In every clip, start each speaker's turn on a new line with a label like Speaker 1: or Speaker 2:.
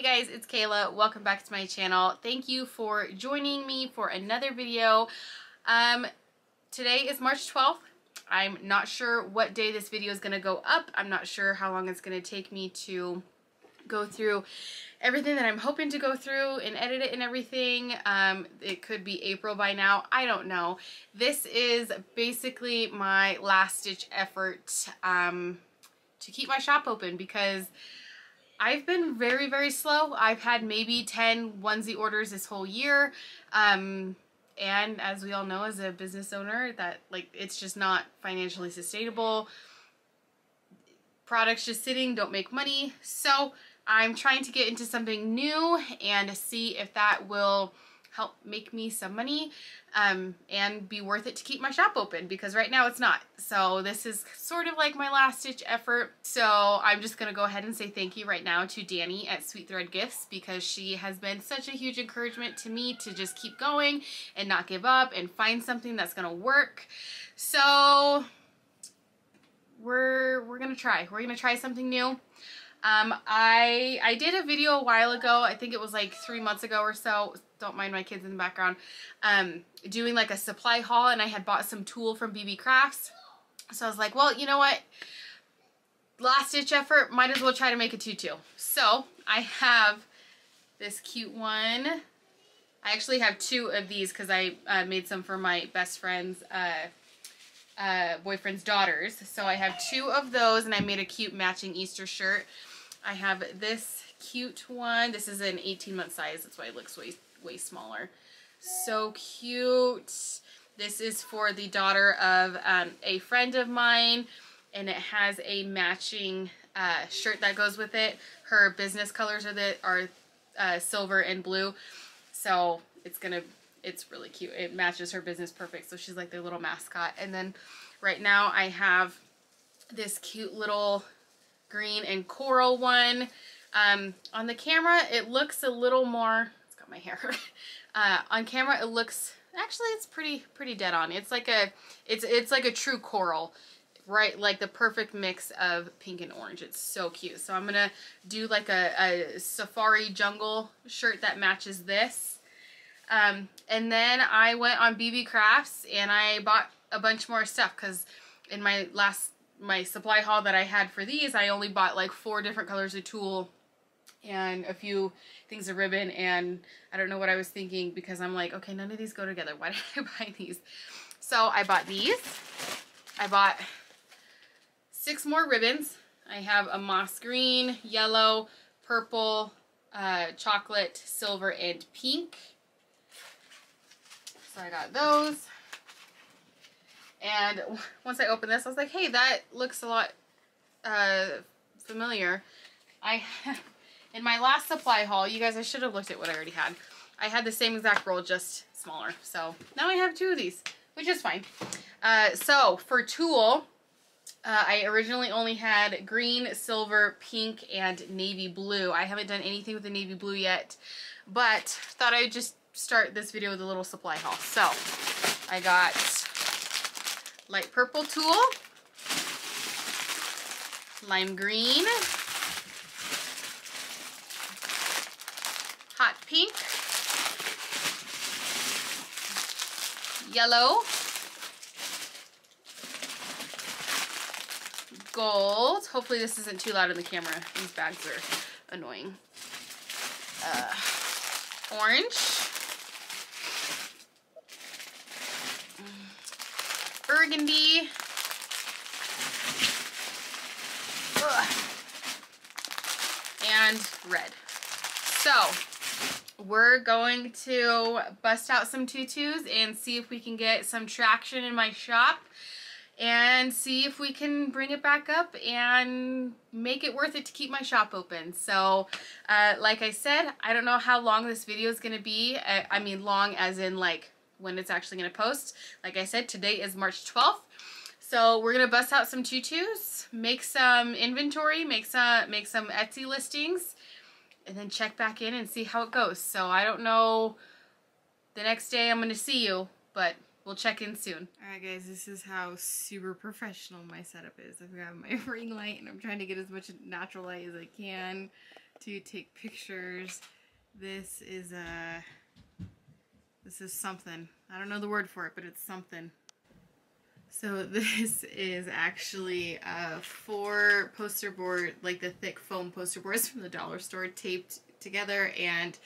Speaker 1: Hey guys, it's Kayla. Welcome back to my channel. Thank you for joining me for another video. Um, today is March 12th. I'm not sure what day this video is going to go up. I'm not sure how long it's going to take me to go through everything that I'm hoping to go through and edit it and everything. Um, it could be April by now. I don't know. This is basically my last ditch effort um, to keep my shop open because I've been very, very slow. I've had maybe 10 onesie orders this whole year. Um, and as we all know, as a business owner, that like it's just not financially sustainable. Products just sitting don't make money. So I'm trying to get into something new and see if that will help make me some money um, and be worth it to keep my shop open because right now it's not. So this is sort of like my last ditch effort. So I'm just going to go ahead and say thank you right now to Danny at Sweet Thread Gifts because she has been such a huge encouragement to me to just keep going and not give up and find something that's going to work. So we're, we're going to try. We're going to try something new. Um, I I did a video a while ago. I think it was like three months ago or so. Don't mind my kids in the background. Um, doing like a supply haul, and I had bought some tulle from BB Crafts. So I was like, well, you know what? Last ditch effort. Might as well try to make a tutu. So I have this cute one. I actually have two of these because I uh, made some for my best friend's uh, uh, boyfriend's daughters. So I have two of those, and I made a cute matching Easter shirt. I have this cute one. This is an 18 month size. That's why it looks way, way smaller. So cute. This is for the daughter of um, a friend of mine and it has a matching uh, shirt that goes with it. Her business colors are the are uh, silver and blue. So it's gonna it's really cute. It matches her business perfect. So she's like their little mascot. And then right now I have this cute little green and coral one. Um, on the camera, it looks a little more, my hair. uh, on camera, it looks, actually it's pretty, pretty dead on. It's like a, it's, it's like a true coral, right? Like the perfect mix of pink and orange. It's so cute. So I'm to do like a, a safari jungle shirt that matches this. Um, and then I went on BB Crafts and I bought a bunch more stuff because in my last my supply haul that I had for these, I only bought like four different colors of tulle and a few things of ribbon and I don't know what I was thinking because I'm like, okay, none of these go together. Why did I buy these? So I bought these. I bought six more ribbons. I have a moss green, yellow, purple, uh, chocolate, silver, and pink. So I got those. And once I opened this, I was like, hey, that looks a lot uh, familiar. I, in my last supply haul, you guys, I should have looked at what I already had. I had the same exact roll, just smaller. So now I have two of these, which is fine. Uh, so for tulle, uh, I originally only had green, silver, pink, and navy blue. I haven't done anything with the navy blue yet, but thought I'd just start this video with a little supply haul. So I got light purple tulle, lime green, pink, yellow, gold. Hopefully this isn't too loud in the camera. These bags are annoying. Uh, orange, burgundy. Ugh. And red. So, we're going to bust out some tutus and see if we can get some traction in my shop and see if we can bring it back up and make it worth it to keep my shop open. So, uh, like I said, I don't know how long this video is going to be. I, I mean, long as in like when it's actually going to post. Like I said, today is March 12th. So we're going to bust out some tutus, make some inventory, make some, make some Etsy listings, and then check back in and see how it goes. So I don't know the next day I'm going to see you, but we'll check in soon. Alright guys, this is how super professional my setup is. I've got my ring light and I'm trying to get as much natural light as I can. to take pictures. This is a, this is something. I don't know the word for it, but it's something. So this is actually uh, four poster board, like the thick foam poster boards from the dollar store taped together and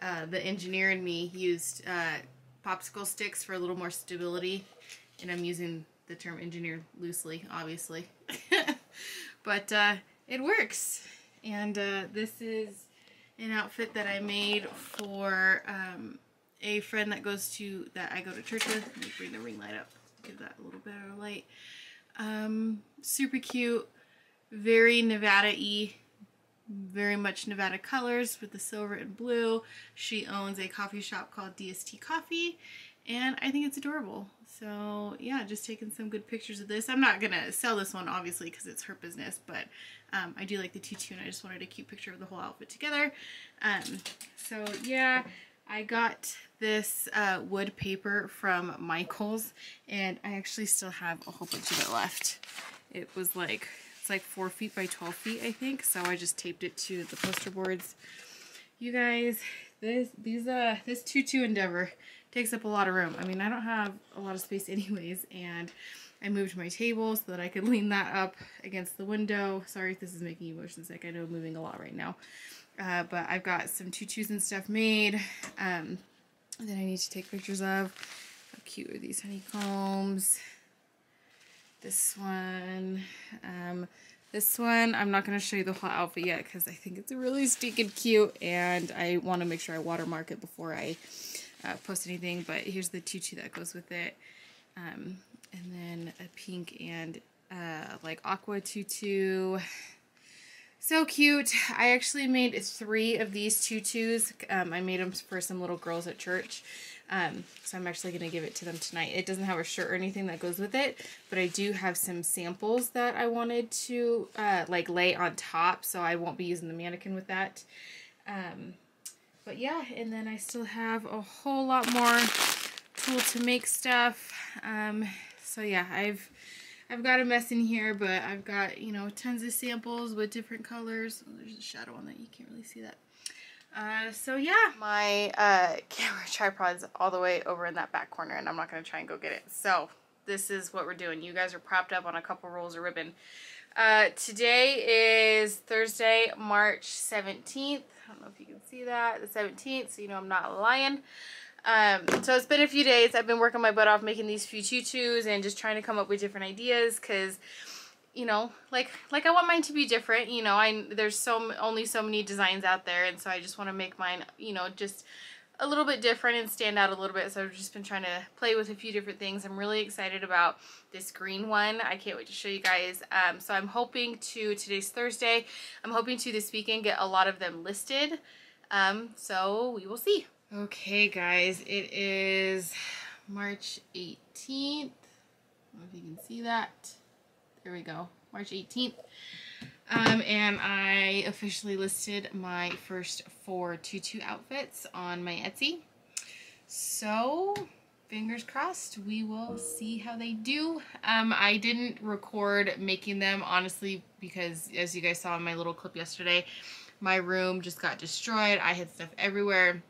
Speaker 1: uh, the engineer and me used uh, popsicle sticks for a little more stability and I'm using the term engineer loosely, obviously. but uh, it works. And uh, this is an outfit that I made for um, a friend that goes to, that I go to church with. Let me bring the ring light up, give that a little better light. Um, super cute, very Nevada-y, very much Nevada colors with the silver and blue. She owns a coffee shop called DST Coffee and I think it's adorable. So yeah, just taking some good pictures of this. I'm not gonna sell this one obviously because it's her business, but um, I do like the tutu and I just wanted a cute picture of the whole outfit together. Um, so yeah, I got this uh, wood paper from Michaels and I actually still have a whole bunch of it left. It was like, it's like four feet by 12 feet, I think. So I just taped it to the poster boards. You guys, this, these, uh, this tutu endeavor takes up a lot of room. I mean, I don't have a lot of space anyways, and I moved my table so that I could lean that up against the window. Sorry if this is making you motion sick. I know I'm moving a lot right now. Uh, but I've got some tutus and stuff made um, that I need to take pictures of. How cute are these honeycombs? This one. Um, this one, I'm not going to show you the whole outfit yet because I think it's really stinking cute and I want to make sure I watermark it before I uh, post anything, but here's the tutu that goes with it. Um, and then a pink and uh, like aqua tutu. So cute. I actually made three of these tutus. Um, I made them for some little girls at church. Um, so I'm actually going to give it to them tonight. It doesn't have a shirt or anything that goes with it, but I do have some samples that I wanted to uh, like lay on top, so I won't be using the mannequin with that. Um, but yeah, and then I still have a whole lot more tulle to make stuff. Um, so yeah, I've I've got a mess in here, but I've got, you know, tons of samples with different colors. Oh, there's a shadow on that. You can't really see that. Uh, so yeah, my uh, camera tripod's all the way over in that back corner, and I'm not going to try and go get it. So this is what we're doing. You guys are propped up on a couple rolls of ribbon. Uh, today is Thursday, March 17th. I don't know if you can see that, the 17th, so you know I'm not lying. Um, so it's been a few days. I've been working my butt off making these few tutus and just trying to come up with different ideas because, you know, like like I want mine to be different. You know, I there's so only so many designs out there, and so I just want to make mine, you know, just a little bit different and stand out a little bit. So I've just been trying to play with a few different things. I'm really excited about this green one. I can't wait to show you guys. Um, so I'm hoping to, today's Thursday, I'm hoping to this weekend get a lot of them listed. Um, so we will see. Okay guys, it is March 18th. I don't know if you can see that. There we go. March 18th. Um, and I officially listed my first four tutu outfits on my Etsy. So, fingers crossed, we will see how they do. Um, I didn't record making them, honestly, because as you guys saw in my little clip yesterday, my room just got destroyed. I had stuff everywhere.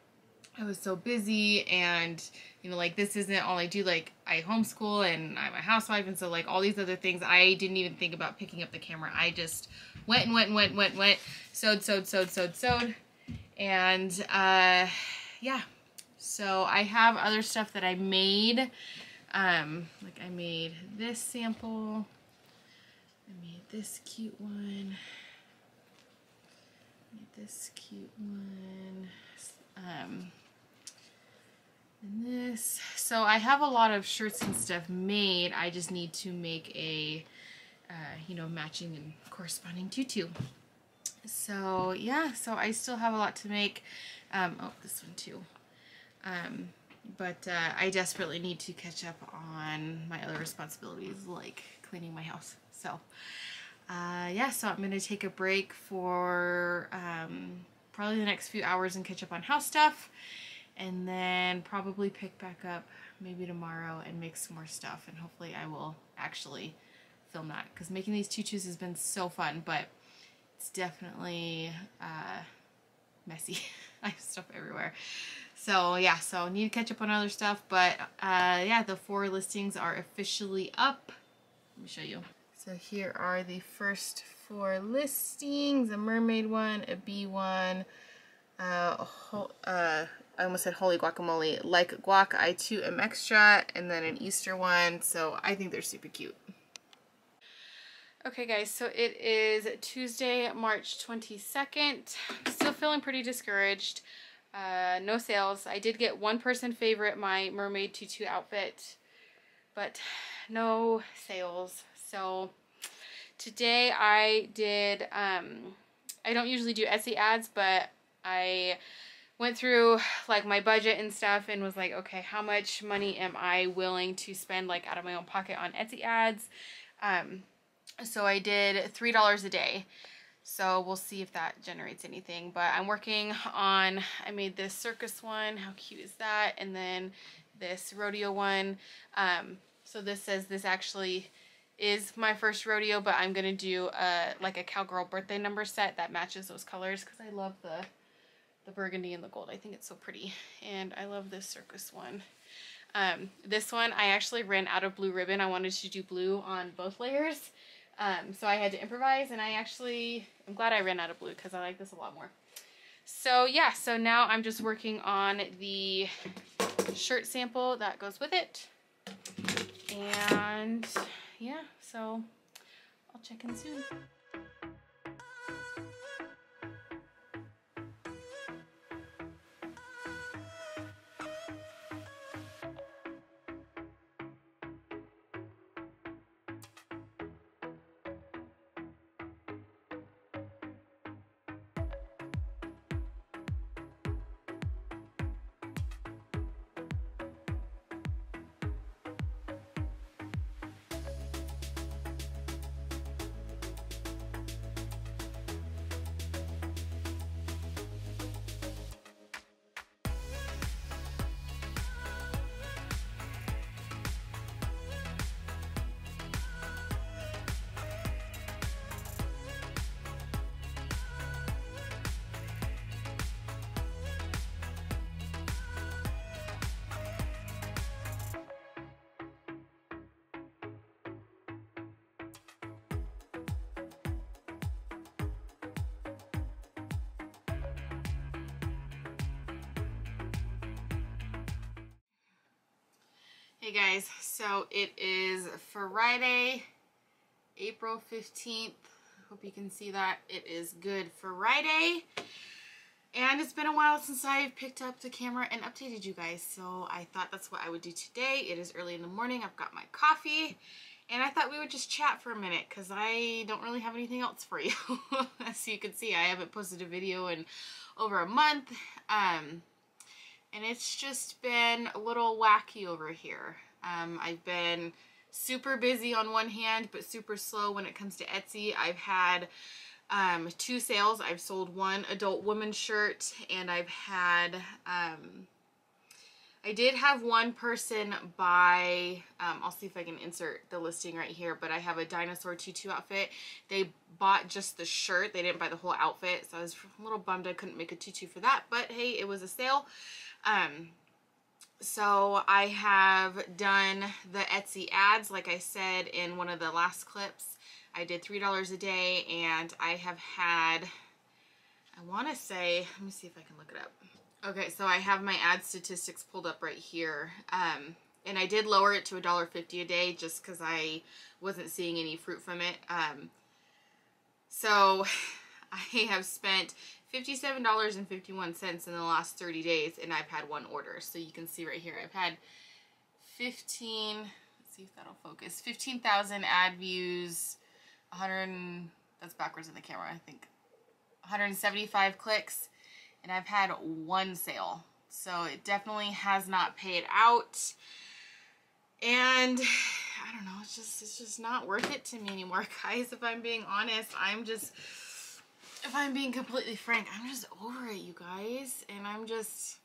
Speaker 1: I was so busy and you know like this isn't all I do like I homeschool and I'm a housewife and so like all these other things I didn't even think about picking up the camera. I just went and went and went and went and went sewed sewed sewed sewed sewed. And uh yeah. So I have other stuff that I made. Um like I made this sample. I made this cute one. I made this cute one. Um and this. So I have a lot of shirts and stuff made. I just need to make a, uh, you know, matching and corresponding tutu. So yeah, so I still have a lot to make. Um, oh, this one too. Um, but uh, I desperately need to catch up on my other responsibilities like cleaning my house. So uh, yeah, so I'm going to take a break for um, probably the next few hours and catch up on house stuff and then probably pick back up maybe tomorrow and make some more stuff and hopefully I will actually film that because making these tutus has been so fun but it's definitely uh, messy. I have stuff everywhere. So yeah, so need to catch up on other stuff, but uh, yeah, the four listings are officially up. Let me show you. So here are the first four listings, a mermaid one, a bee one, uh, uh, I almost said holy guacamole, like guac I2 am extra, and then an Easter one, so I think they're super cute. Okay guys, so it is Tuesday, March 22nd. Still feeling pretty discouraged. Uh, no sales. I did get one person favorite my mermaid tutu outfit, but no sales. So today I did, um, I don't usually do Etsy ads, but I went through like my budget and stuff and was like, okay, how much money am I willing to spend like out of my own pocket on Etsy ads? Um, so I did $3 a day. So we'll see if that generates anything. But I'm working on, I made this circus one. How cute is that? And then this rodeo one. Um, so this says this actually is my first rodeo, but I'm going to do a, like a cowgirl birthday number set that matches those colors because I love the, the burgundy and the gold. I think it's so pretty. And I love this circus one. Um, this one, I actually ran out of blue ribbon. I wanted to do blue on both layers. Um, so I had to improvise and I actually, I'm glad I ran out of blue because I like this a lot more. So yeah, so now I'm just working on the shirt sample that goes with it. And yeah, so I'll check in soon. Hey guys, so it is Friday, April 15th. Hope you can see that. It is Good for Friday. And it's been a while since I've picked up the camera and updated you guys, so I thought that's what I would do today. It is early in the morning. I've got my coffee, and I thought we would just chat for a minute because I don't really have anything else for you. As you can see, I haven't posted a video in over a month. Um, and it's just been a little wacky over here. Um, I've been super busy on one hand, but super slow when it comes to Etsy. I've had um, two sales. I've sold one adult woman shirt, and I've had, um, I did have one person buy, um, I'll see if I can insert the listing right here, but I have a dinosaur tutu outfit. They bought just the shirt. They didn't buy the whole outfit, so I was a little bummed I couldn't make a tutu for that, but hey, it was a sale. Um, so I have done the Etsy ads, like I said in one of the last clips. I did $3 a day and I have had, I want to say, let me see if I can look it up. Okay, so I have my ad statistics pulled up right here. Um, and I did lower it to $1.50 a day just because I wasn't seeing any fruit from it. Um, so I have spent $57.51 in the last 30 days and I've had one order. So you can see right here, I've had 15, let's see if that'll focus, 15,000 ad views, 100, that's backwards in the camera, I think, 175 clicks, and I've had one sale. So it definitely has not paid out. And I don't know, it's just, it's just not worth it to me anymore, guys. If I'm being honest, I'm just, if I'm being completely frank, I'm just over it, you guys. And I'm just,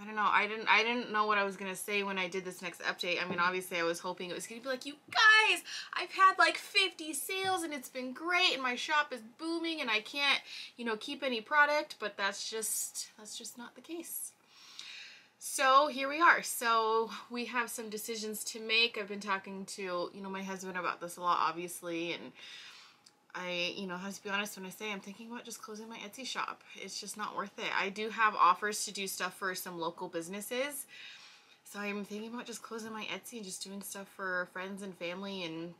Speaker 1: I don't know. I didn't I didn't know what I was gonna say when I did this next update. I mean obviously I was hoping it was gonna be like, you guys, I've had like 50 sales and it's been great and my shop is booming and I can't, you know, keep any product, but that's just that's just not the case. So here we are. So we have some decisions to make. I've been talking to, you know, my husband about this a lot, obviously, and I, you know, have to be honest when I say I'm thinking about just closing my Etsy shop. It's just not worth it. I do have offers to do stuff for some local businesses. So I'm thinking about just closing my Etsy and just doing stuff for friends and family and,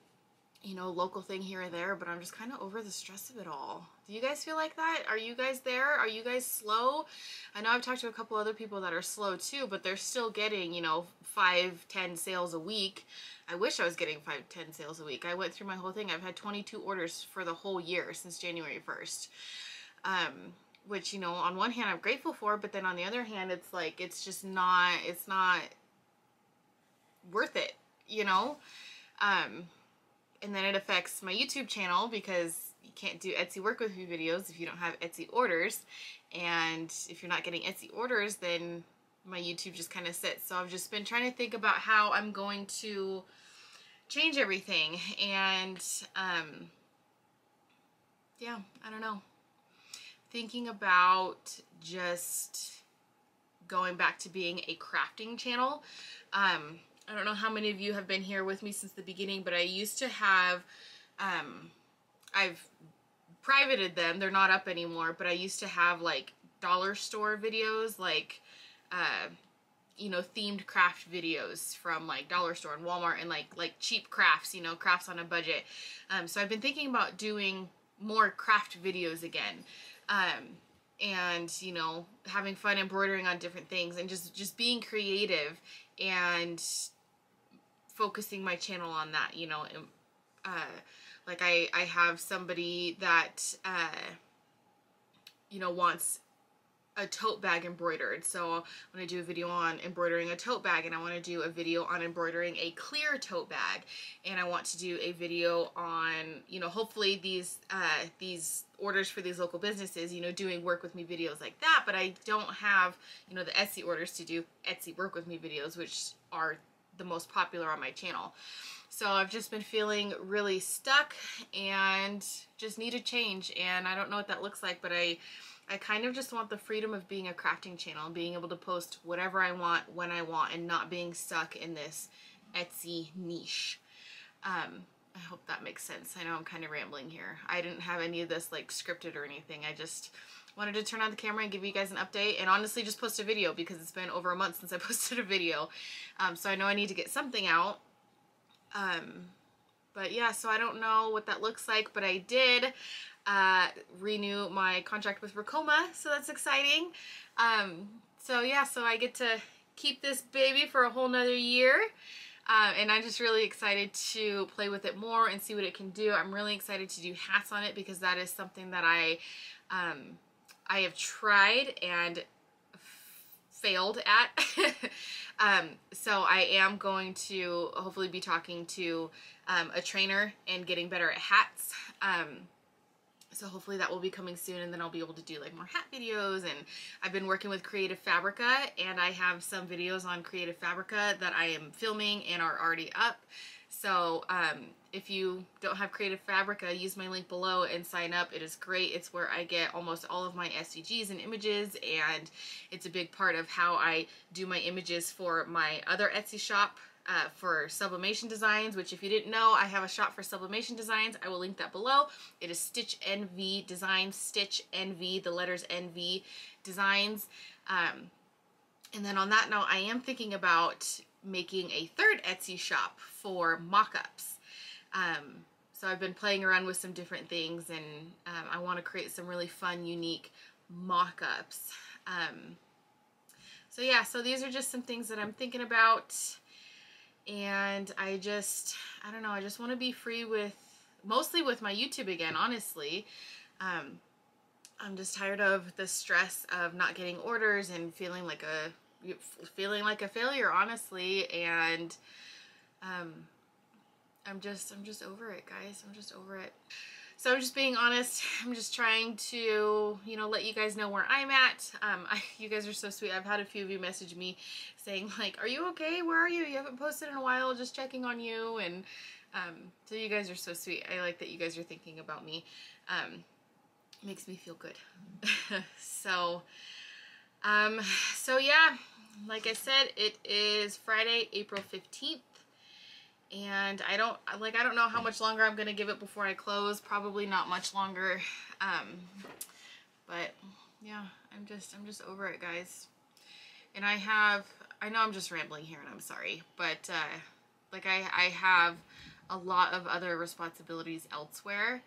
Speaker 1: you know, local thing here or there. But I'm just kind of over the stress of it all. Do you guys feel like that? Are you guys there? Are you guys slow? I know I've talked to a couple other people that are slow too, but they're still getting, you know, five, ten sales a week. I wish I was getting five, ten sales a week. I went through my whole thing. I've had 22 orders for the whole year since January 1st. Um, which, you know, on one hand I'm grateful for, but then on the other hand, it's like, it's just not, it's not worth it, you know? Um, and then it affects my YouTube channel because you can't do Etsy work with me videos if you don't have Etsy orders. And if you're not getting Etsy orders, then my YouTube just kind of sits. So I've just been trying to think about how I'm going to change everything. And um, yeah, I don't know. Thinking about just going back to being a crafting channel. Um, I don't know how many of you have been here with me since the beginning, but I used to have, um, I've privated them. They're not up anymore, but I used to have like dollar store videos, like uh, you know, themed craft videos from like dollar store and Walmart and like like cheap crafts, you know, crafts on a budget. Um, so I've been thinking about doing more craft videos again. Um, and you know having fun embroidering on different things and just just being creative and focusing my channel on that you know uh, like I I have somebody that uh, you know wants a tote bag embroidered. So I'm going to do a video on embroidering a tote bag and I want to do a video on embroidering a clear tote bag. And I want to do a video on, you know, hopefully these, uh, these orders for these local businesses, you know, doing work with me videos like that. But I don't have, you know, the Etsy orders to do Etsy work with me videos, which are the most popular on my channel. So I've just been feeling really stuck and just need a change. And I don't know what that looks like, but I, I kind of just want the freedom of being a crafting channel and being able to post whatever I want when I want and not being stuck in this Etsy niche. Um, I hope that makes sense. I know I'm kind of rambling here. I didn't have any of this like scripted or anything. I just wanted to turn on the camera and give you guys an update and honestly just post a video because it's been over a month since I posted a video. Um, so I know I need to get something out. Um, but yeah, so I don't know what that looks like, but I did uh, renew my contract with Ricoma, so that's exciting. Um, so yeah, so I get to keep this baby for a whole nother year. Uh, and I'm just really excited to play with it more and see what it can do. I'm really excited to do hats on it because that is something that I um, I have tried and failed at. um, so I am going to hopefully be talking to um, a trainer and getting better at hats. Um, so hopefully that will be coming soon and then I'll be able to do like more hat videos and I've been working with Creative Fabrica and I have some videos on Creative Fabrica that I am filming and are already up. So um, if you don't have Creative Fabrica, use my link below and sign up. It is great. It's where I get almost all of my SVGs and images and it's a big part of how I do my images for my other Etsy shop uh, for sublimation designs, which if you didn't know, I have a shop for sublimation designs. I will link that below. It is Stitch NV Designs, Stitch NV, the letters NV Designs. Um, and then on that note, I am thinking about making a third Etsy shop for mock-ups. Um, so I've been playing around with some different things and um, I want to create some really fun, unique mock-ups. Um, so yeah, so these are just some things that I'm thinking about and I just, I don't know, I just want to be free with, mostly with my YouTube again, honestly. Um, I'm just tired of the stress of not getting orders and feeling like a, feeling like a failure, honestly, and, um, I'm just, I'm just over it, guys. I'm just over it. So I'm just being honest. I'm just trying to, you know, let you guys know where I'm at. Um, I, you guys are so sweet. I've had a few of you message me saying like, are you okay? Where are you? You haven't posted in a while. Just checking on you. And um, so you guys are so sweet. I like that you guys are thinking about me. Um, makes me feel good. so, um, so yeah, like I said, it is Friday, April 15th and I don't like I don't know how much longer I'm gonna give it before I close. Probably not much longer. Um but yeah I'm just I'm just over it guys. And I have I know I'm just rambling here and I'm sorry but uh like I I have a lot of other responsibilities elsewhere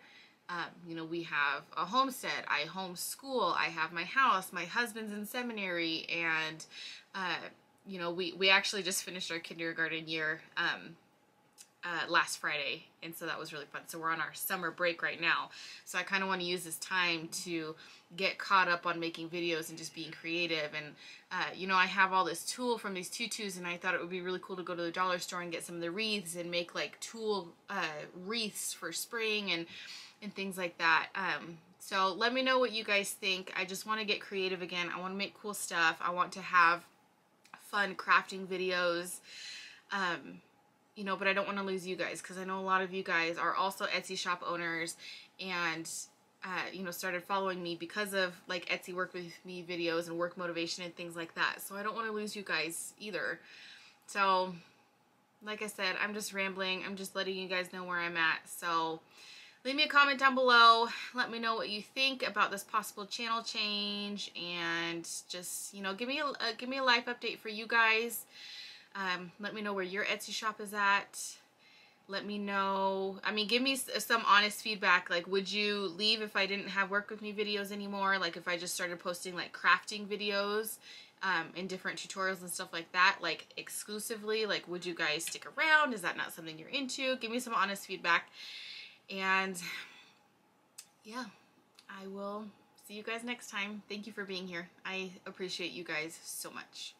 Speaker 1: um, you know, we have a homestead, I homeschool, I have my house, my husband's in seminary, and, uh, you know, we, we actually just finished our kindergarten year um, uh, last Friday, and so that was really fun. So we're on our summer break right now. So I kind of want to use this time to get caught up on making videos and just being creative. And uh, you know, I have all this tulle from these tutus, and I thought it would be really cool to go to the dollar store and get some of the wreaths and make like tulle uh, wreaths for spring and and things like that. Um, so let me know what you guys think. I just want to get creative again. I want to make cool stuff. I want to have fun crafting videos. Um, you know, but I don't want to lose you guys because I know a lot of you guys are also Etsy shop owners and, uh, you know, started following me because of like Etsy work with me videos and work motivation and things like that. So I don't want to lose you guys either. So, like I said, I'm just rambling. I'm just letting you guys know where I'm at. So, leave me a comment down below. Let me know what you think about this possible channel change and just, you know, give me a, uh, give me a life update for you guys. Um, let me know where your Etsy shop is at. Let me know. I mean, give me some honest feedback. Like, would you leave if I didn't have work with me videos anymore? Like, if I just started posting like crafting videos um, and different tutorials and stuff like that, like exclusively, like, would you guys stick around? Is that not something you're into? Give me some honest feedback. And yeah, I will see you guys next time. Thank you for being here. I appreciate you guys so much.